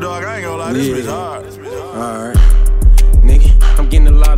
dog, I ain't gonna lie, this yeah. bitch hard. Alright. Nigga, I'm getting a lot.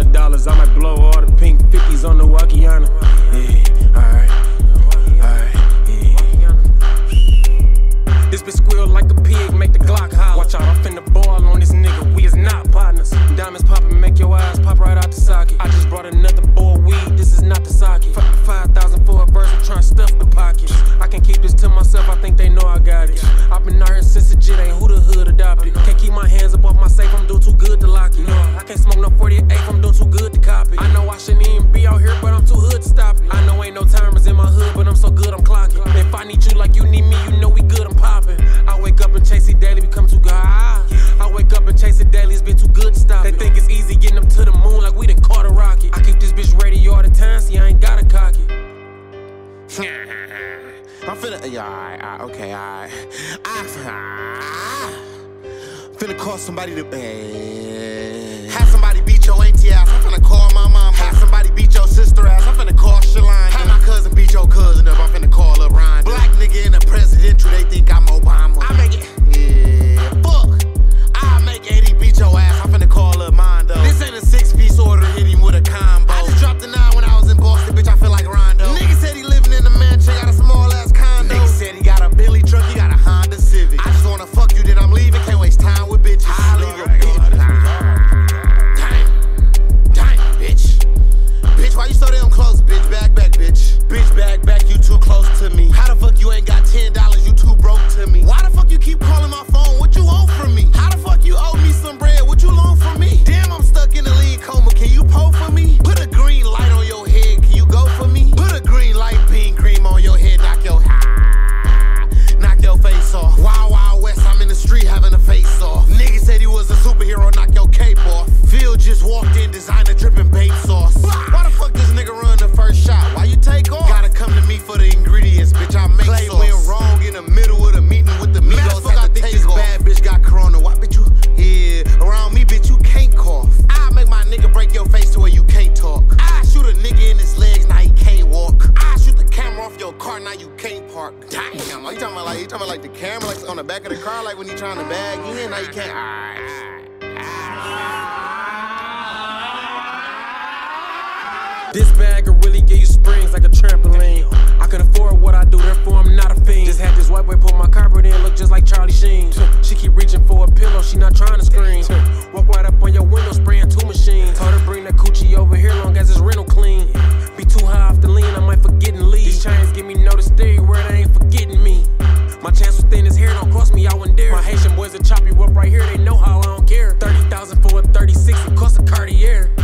Need me, you know we good, I'm popping. I wake up and chase it daily, become too high. I wake up and chase it daily, it's been too good to stop. They it. think it's easy getting up to the moon like we done caught a rocket. I keep this bitch ready all the time, see, I ain't gotta cock it. I'm finna, yeah, alright, right, okay, alright. I, ah, I, finna call somebody to, uh, have somebody beat your auntie ass. talk. I shoot a nigga in his legs, now he can't walk. I shoot the camera off your car, now you can't park. Damn, are you talking about like you talking about like the camera like on the back of the car, like when you trying to bag in, now you can't. Alright. This bag could really give you springs like a trampoline. I can afford what I do, therefore I'm not a fiend. Just had this white boy pull my carpet in, look just like Charlie Sheen. She keep reaching for a pillow, she not trying to scream. Cartier.